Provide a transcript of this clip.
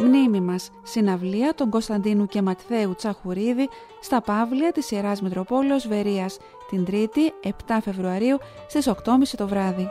Μνήμη μας, συναυλία των Κωνσταντίνου και Ματθαίου Τσαχουρίδη στα Παύλια της Ιεράς Μητροπόλεως Βερίας την 3η 7 Φεβρουαρίου στις 8.30 το βράδυ.